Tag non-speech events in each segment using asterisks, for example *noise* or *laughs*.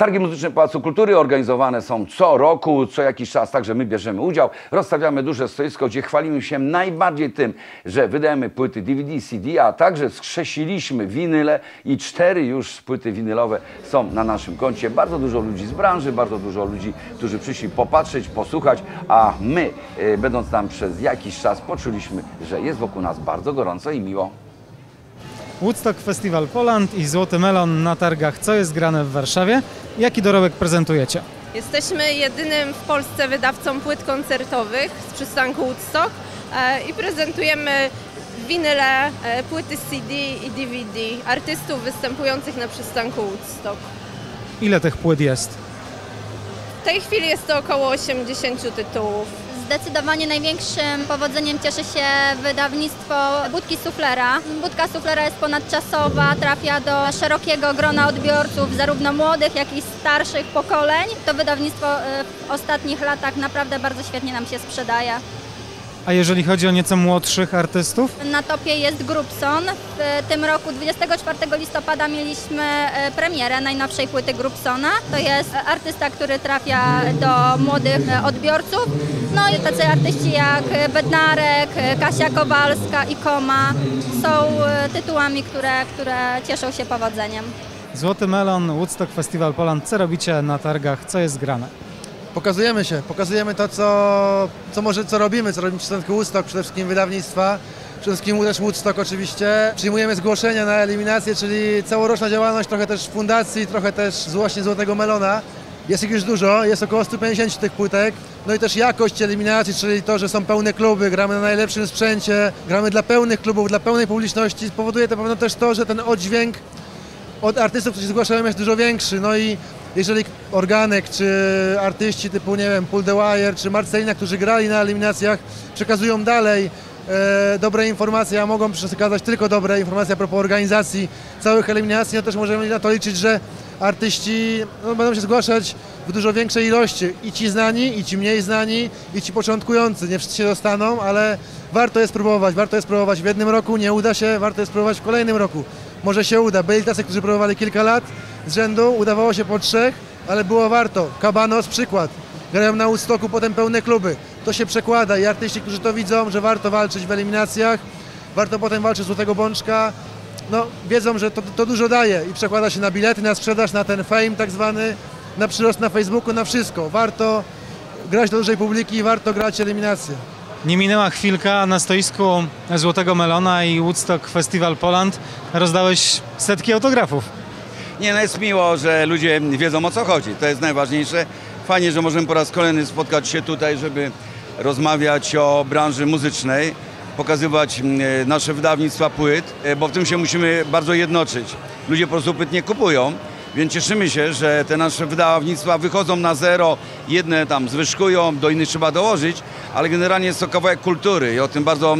Targi Muzyczne Pałacu Kultury organizowane są co roku, co jakiś czas, także my bierzemy udział. Rozstawiamy duże stoisko, gdzie chwalimy się najbardziej tym, że wydajemy płyty DVD, CD, a także skrzesiliśmy winyle i cztery już płyty winylowe są na naszym koncie. Bardzo dużo ludzi z branży, bardzo dużo ludzi, którzy przyszli popatrzeć, posłuchać, a my, e, będąc tam przez jakiś czas, poczuliśmy, że jest wokół nas bardzo gorąco i miło. Woodstock Festival Poland i Złoty Melon na targach Co jest grane w Warszawie. Jaki dorobek prezentujecie? Jesteśmy jedynym w Polsce wydawcą płyt koncertowych z przystanku Woodstock e, i prezentujemy winyle, e, płyty CD i DVD artystów występujących na przystanku Woodstock. Ile tych płyt jest? W tej chwili jest to około 80 tytułów. Zdecydowanie największym powodzeniem cieszy się wydawnictwo Budki Suflera. Budka Suflera jest ponadczasowa, trafia do szerokiego grona odbiorców, zarówno młodych, jak i starszych pokoleń. To wydawnictwo y, w ostatnich latach naprawdę bardzo świetnie nam się sprzedaje. A jeżeli chodzi o nieco młodszych artystów? Na topie jest Grupson. W tym roku 24 listopada mieliśmy e, premierę najnowszej płyty Grupsona. To jest artysta, który trafia do młodych e, odbiorców. No i tacy artyści jak Bednarek, Kasia Kowalska i Koma są e, tytułami, które, które cieszą się powodzeniem. Złoty Melon, Woodstock Festival Poland. Co robicie na targach? Co jest grane? Pokazujemy się, pokazujemy to, co, co może, co robimy, co robimy w przystanku Woodstock, przede wszystkim wydawnictwa, przede wszystkim też Woodstock oczywiście. Przyjmujemy zgłoszenia na eliminację, czyli całoroczna działalność, trochę też fundacji, trochę też właśnie Złotego Melona. Jest ich już dużo, jest około 150 tych płytek. No i też jakość eliminacji, czyli to, że są pełne kluby, gramy na najlepszym sprzęcie, gramy dla pełnych klubów, dla pełnej publiczności, powoduje to pewno też to, że ten oddźwięk od artystów, którzy zgłaszają jest dużo większy. No i jeżeli organek czy artyści typu, nie wiem, Wire czy Marcelina, którzy grali na eliminacjach, przekazują dalej e, dobre informacje, a mogą przekazać tylko dobre informacje a propos organizacji całych eliminacji, no też możemy na to liczyć, że artyści no, będą się zgłaszać w dużo większej ilości. I ci znani, i ci mniej znani, i ci początkujący. Nie wszyscy się dostaną, ale warto jest próbować. Warto jest próbować w jednym roku, nie uda się, warto jest próbować w kolejnym roku. Może się uda. Byli tacy, którzy próbowali kilka lat z rzędu, udawało się po trzech, ale było warto. Kabanos przykład. Grają na Woodstocku, potem pełne kluby. To się przekłada i artyści, którzy to widzą, że warto walczyć w eliminacjach, warto potem walczyć z Złotego Bączka, no wiedzą, że to, to dużo daje i przekłada się na bilety, na sprzedaż, na ten fame tak zwany, na przyrost na Facebooku, na wszystko. Warto grać do dużej publiki i warto grać eliminacje. Nie minęła chwilka na stoisku Złotego Melona i Woodstock Festival Poland rozdałeś setki autografów. Nie, no jest miło, że ludzie wiedzą o co chodzi. To jest najważniejsze. Fajnie, że możemy po raz kolejny spotkać się tutaj, żeby rozmawiać o branży muzycznej, pokazywać mm, e, nasze wydawnictwa płyt, e, bo w tym się musimy bardzo jednoczyć. Ludzie po prostu płyt nie kupują, więc cieszymy się, że te nasze wydawnictwa wychodzą na zero, jedne tam zwyżkują, do innych trzeba dołożyć, ale generalnie jest to kawałek kultury i o tym bardzo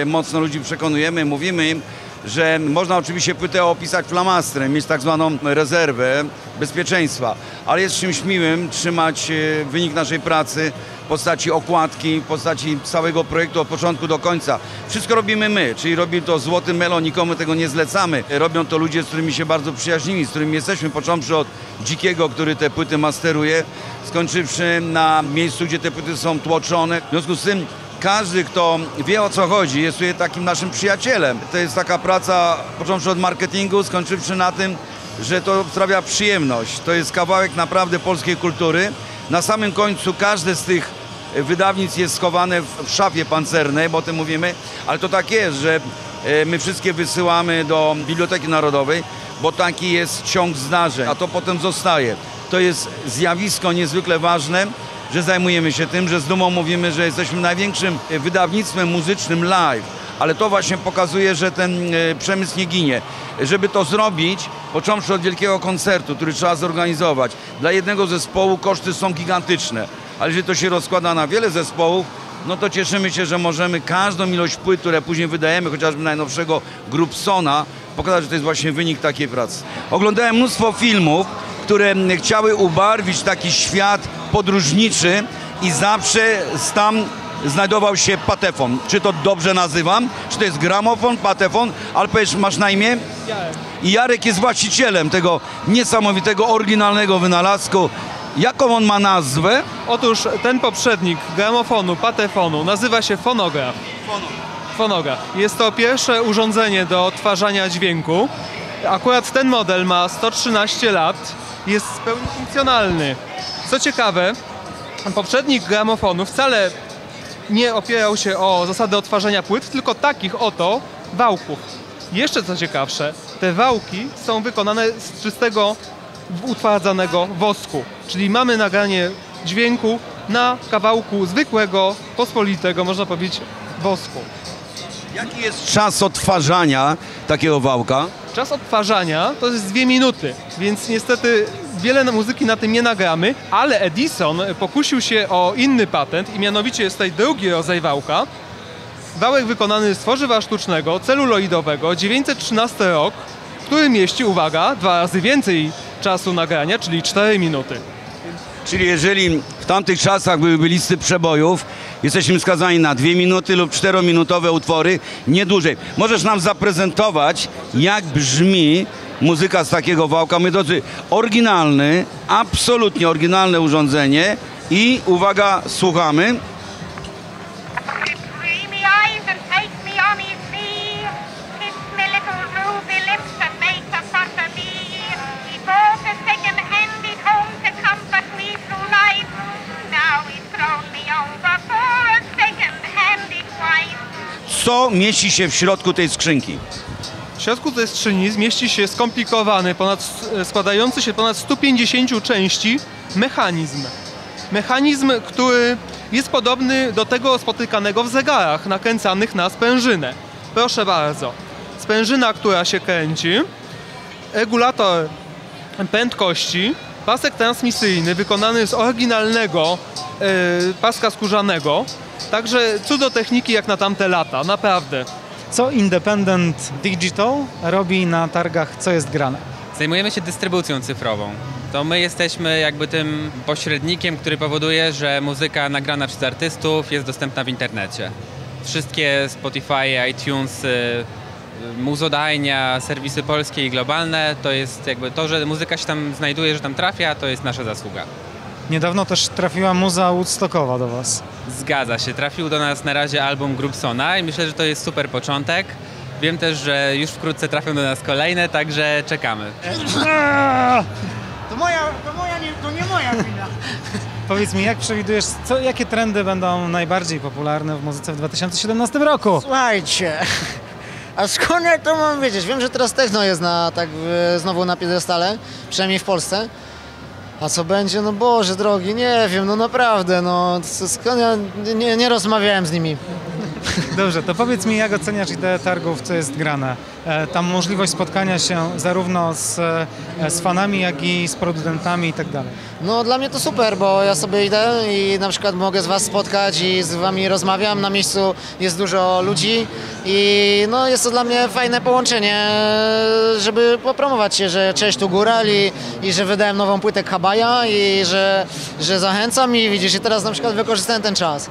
e, mocno ludzi przekonujemy, mówimy im, że można oczywiście płytę opisać flamastrem, mieć tak zwaną rezerwę bezpieczeństwa, ale jest czymś miłym trzymać e, wynik naszej pracy w postaci okładki, w postaci całego projektu od początku do końca. Wszystko robimy my, czyli robi to Złoty Melon, nikomu tego nie zlecamy. Robią to ludzie, z którymi się bardzo przyjaźnili, z którymi jesteśmy, począwszy od Dzikiego, który te płyty masteruje, skończywszy na miejscu, gdzie te płyty są tłoczone. W związku z tym każdy, kto wie o co chodzi, jest tutaj takim naszym przyjacielem. To jest taka praca, począwszy od marketingu, skończywszy na tym, że to sprawia przyjemność. To jest kawałek naprawdę polskiej kultury. Na samym końcu każde z tych wydawnictw jest schowane w w szafie pancernej, bo o tym mówimy, ale to tak jest, że e, my wszystkie wysyłamy do Biblioteki Narodowej, bo taki jest ciąg zdarzeń, a to potem zostaje. To jest zjawisko niezwykle ważne, że zajmujemy się tym, że z dumą mówimy, że jesteśmy największym e, wydawnictwem muzycznym live, ale to właśnie pokazuje, że ten e, przemysł nie ginie. Żeby to zrobić, począwszy od wielkiego koncertu, który trzeba zorganizować, dla jednego zespołu koszty są gigantyczne, ale jeżeli to się rozkłada na wiele zespołów, no to cieszymy się, że możemy każdą ilość płyt, które później wydajemy, chociażby najnowszego Grupsona, pokazać, że to jest właśnie wynik takiej pracy. Oglądałem mnóstwo filmów, które chciały ubarwić taki świat podróżniczy i zawsze tam znajdował się patefon. Czy to dobrze nazywam? Czy to jest gramofon, patefon? Ale powiesz, masz na imię? I Jarek jest właścicielem tego niesamowitego, oryginalnego wynalazku. Jaką on ma nazwę? Otóż ten poprzednik gramofonu, patefonu nazywa się fonograf. Fonograf. Jest to pierwsze urządzenie do odtwarzania dźwięku. Akurat ten model ma 113 lat, jest w pełni funkcjonalny. Co ciekawe, poprzednik gramofonu wcale nie opierał się o zasady odtwarzania płyt, tylko takich oto wałków. Jeszcze co ciekawsze, te wałki są wykonane z czystego utwardzanego wosku, czyli mamy nagranie dźwięku na kawałku zwykłego, pospolitego, można powiedzieć, wosku. Jaki jest czas odtwarzania takiego wałka? Czas odtwarzania to jest dwie minuty, więc niestety wiele muzyki na tym nie nagramy, ale Edison pokusił się o inny patent i mianowicie jest tutaj drugi rodzaj wałka. Wałek wykonany z tworzywa sztucznego, celuloidowego, 913 rok, który mieści, uwaga, dwa razy więcej czasu nagrania, czyli 4 minuty. Czyli jeżeli w tamtych czasach byłyby listy przebojów, jesteśmy skazani na dwie minuty lub czterominutowe utwory, nie dłużej. Możesz nam zaprezentować, jak brzmi muzyka z takiego wałka. My drodzy, oryginalny, absolutnie oryginalne urządzenie i uwaga, słuchamy. Co mieści się w środku tej skrzynki? W środku tej skrzyni zmieści się skomplikowany, ponad, składający się ponad 150 części mechanizm. Mechanizm, który jest podobny do tego spotykanego w zegarach nakręcanych na sprężynę. Proszę bardzo. Sprężyna, która się kręci, regulator prędkości, pasek transmisyjny wykonany z oryginalnego e, paska skórzanego. Także cudo techniki jak na tamte lata, naprawdę. Co Independent Digital robi na targach Co jest grane? Zajmujemy się dystrybucją cyfrową. To my jesteśmy jakby tym pośrednikiem, który powoduje, że muzyka nagrana przez artystów jest dostępna w internecie. Wszystkie Spotify, iTunes, y, y, Muzodajnia, serwisy polskie i globalne, to jest jakby to, że muzyka się tam znajduje, że tam trafia, to jest nasza zasługa. Niedawno też trafiła muza Woodstockowa do Was. Zgadza się, trafił do nas na razie album Grubsona i myślę, że to jest super początek. Wiem też, że już wkrótce trafią do nas kolejne, także czekamy. *laughs* To moja, to moja, nie, to nie moja wina. *laughs* Powiedz mi, jak przewidujesz, co, jakie trendy będą najbardziej popularne w muzyce w 2017 roku? Słuchajcie, *laughs* a skąd ja to mam wiedzieć? Wiem, że teraz techno jest na, tak znowu na piedestale, przynajmniej w Polsce. A co będzie? No Boże drogi, nie wiem, no naprawdę, no nie, nie rozmawiałem z nimi. Dobrze, to powiedz mi, jak oceniasz ideę targów, co jest grane? E, tam możliwość spotkania się zarówno z, e, z fanami, jak i z producentami i tak dalej. No dla mnie to super, bo ja sobie idę i na przykład mogę z Was spotkać i z Wami rozmawiam. Na miejscu jest dużo ludzi i no jest to dla mnie fajne połączenie, żeby popromować się, że cześć tu Góral i, i że wydałem nową płytę Kabaja i że, że zachęcam i widzisz, i teraz na przykład wykorzystałem ten czas.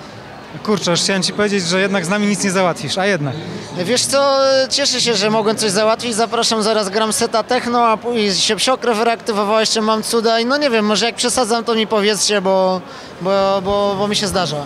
Kurczę, chciałem Ci powiedzieć, że jednak z nami nic nie załatwisz, a jednak. Wiesz co, cieszę się, że mogłem coś załatwić. Zapraszam, zaraz gram seta techno, a później się psiokrew reaktywowała, jeszcze mam cuda i no nie wiem, może jak przesadzam, to mi powiedzcie, bo, bo, bo, bo mi się zdarza.